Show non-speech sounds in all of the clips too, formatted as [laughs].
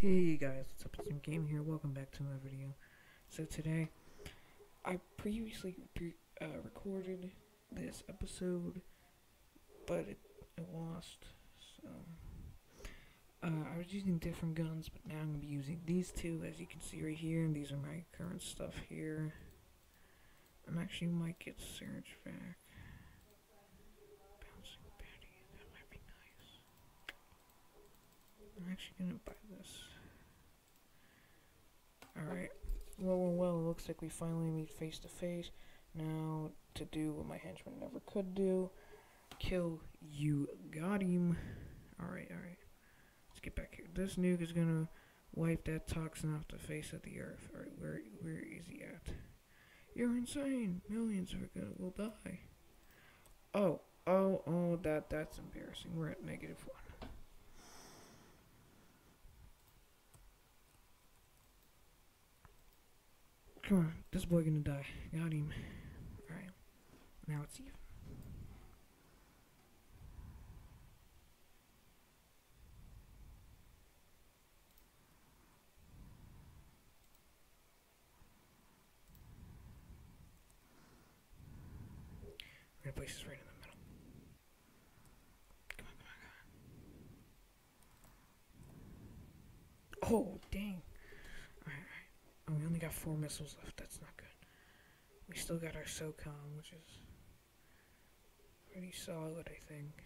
Hey guys, what's up? It's Game here. Welcome back to my video. So today, I previously pre- uh, recorded this episode, but it, it lost. So uh, I was using different guns, but now I'm gonna be using these two, as you can see right here. And these are my current stuff here. I'm actually might get Surge back. Bouncing Betty, that might be nice. I'm actually gonna buy this. Alright. Well, well, like we finally meet face to face. Now, to do what my henchman never could do kill you. Got him. Alright, alright. Let's get back here. This nuke is gonna wipe that toxin off the face of the earth. Alright, where, where is he at? You're insane. Millions are gonna will die. Oh, oh, oh, that that's embarrassing. We're at negative one. Come on, this boy gonna die. Got him. Alright. Now it's even. We're gonna place this right in the middle. Come on, come on, come on. Oh, dang. Alright, alright. Oh, we only got four missiles left. That's not good. We still got our SOCOM, which is pretty solid, I think.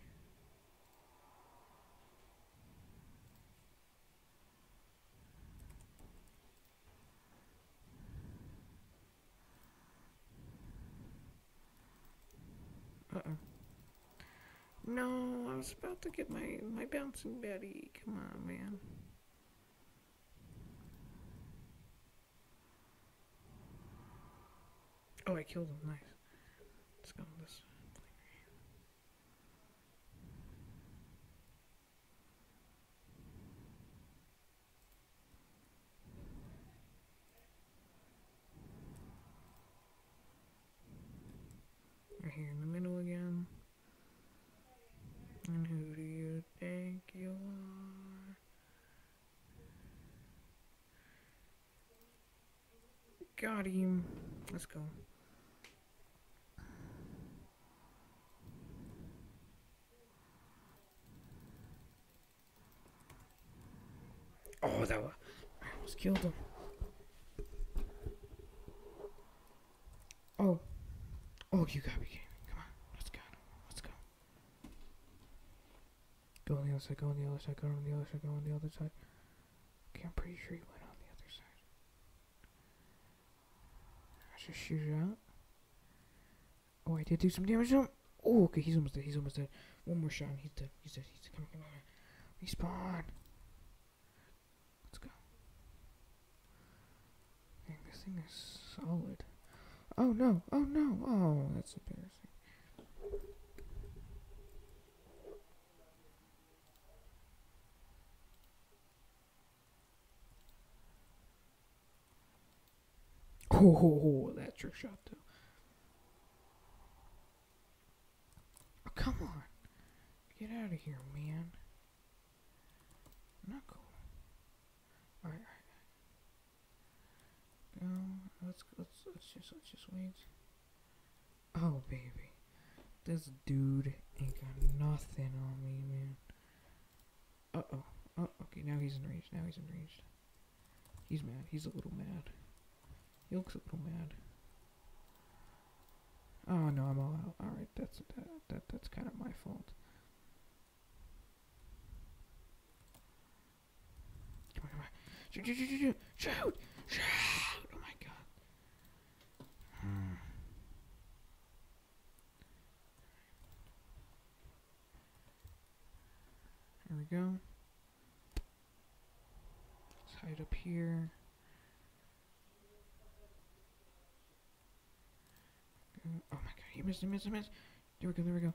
Uh-oh. No, I was about to get my, my bouncing Betty. Come on, man. Oh, I killed him. Nice. Let's go this. Right here in the middle again. And who do you think you are? Got him. Let's go. Oh, that was. I almost killed him. Oh. Oh, you got me, Gaming. Come on. Let's go. Let's go. Go on the other side. Go on the other side. Go on the other side. Go on the other side. Okay, I'm pretty sure he went on the other side. I should shoot it out. Oh, I did do some damage to him. Oh, okay, he's almost dead. He's almost dead. One more shot and he's dead. He's dead. He's dead. Come on, come on. Respawn. Let's go. Dang, this thing is solid. Oh no! Oh no! Oh, that's embarrassing. [laughs] Oh, that trick shot though. Oh, come on. Get out of here, man. Not cool. Alright, alright. Go. Let's let's just let's just wait. Oh baby. This dude ain't got nothing on me, man. Uh oh. Oh, okay, now he's enraged. Now he's enraged. He's mad. He's a little mad. He looks a little mad. Oh no, I'm all out. All right, that's that, that that's kind of my fault. Come on, come on. Shoot, shoot, shoot, shoot, shoot. Oh my god. Hmm. There we go. Let's hide up here. Oh my god, he missed, he missed, he missed. There we go, there we go.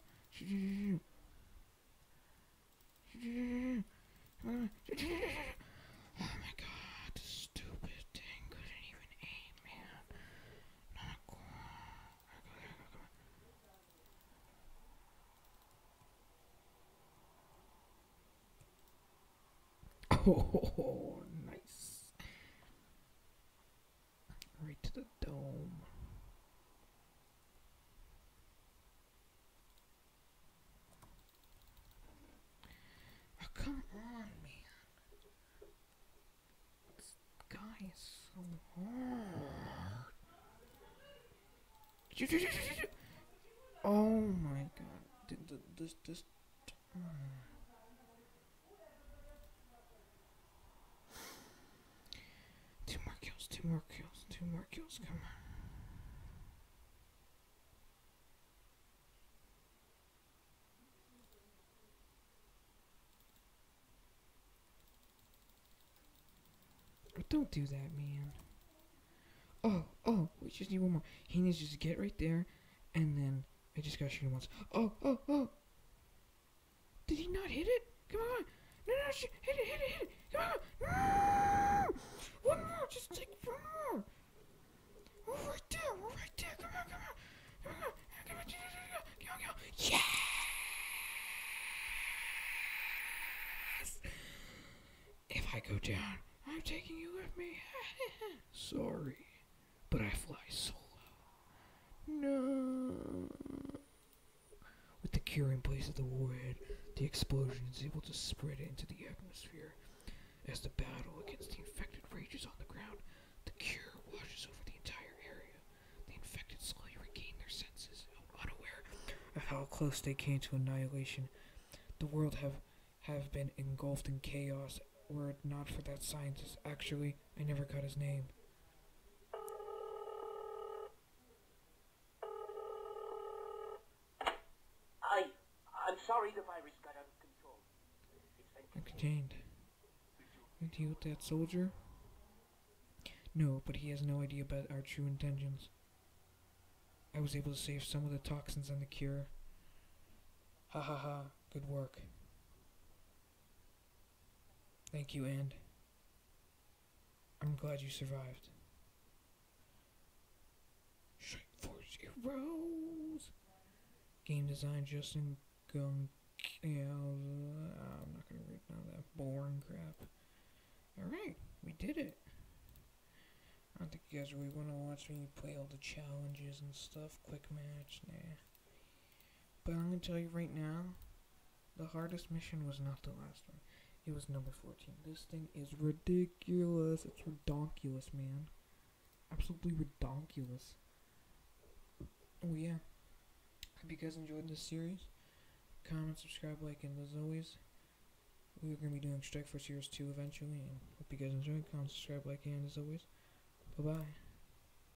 Oh my god, stupid thing couldn't even aim, man. Not cool. Go, there we go. [laughs] Oh, dome. Oh, come on, man. This guy is so hard. Oh my god. Th- This, this. [sighs] Two more kills, two more kills, two more kills, come on. Don't do that, man. Oh, oh, we just need one more. He needs to just get right there, and then I just gotta shoot him once. Oh, oh, oh! Did he not hit it? Come on! No, no, hit it, hit it, hit it! Come on! No! One more, just take one more! We're right there, we're right there, come on, come on! Come on, come on, come on, come on, come on! Yes! If I go down, I'm taking you with me. [laughs] Sorry, but I fly solo. No. With the cure in place of the warhead, the explosion is able to spread into the atmosphere. As the battle against the infected rages on the ground, the cure washes over the entire area. The infected slowly regain their senses, unaware of how close they came to annihilation. The world have have been engulfed in chaos. Were it not for that scientist, actually, I never got his name. I, I'm sorry the virus got out of control. I'm contained. We deal with that soldier? No, but he has no idea about our true intentions. I was able to save some of the toxins and the cure. Ha ha ha, good work. Thank you, and I'm glad you survived. Strike Force Heroes! Game design Justin Gung. I'm not gonna read none of that boring crap. Alright, we did it. I don't think you guys really want to watch me play all the challenges and stuff. Quick match, nah. But I'm gonna tell you right now, the hardest mission was not the last one. It was number 14. This thing is ridiculous. It's redonkulous, man. Absolutely redonkulous. Oh yeah. Hope you guys enjoyed this series. Comment, subscribe, like, and as always, we're gonna be doing Strike Force Heroes 2 eventually. And hope you guys enjoyed. Comment, subscribe, like, and as always, bye bye.